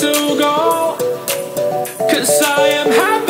to go. Cause I am happy.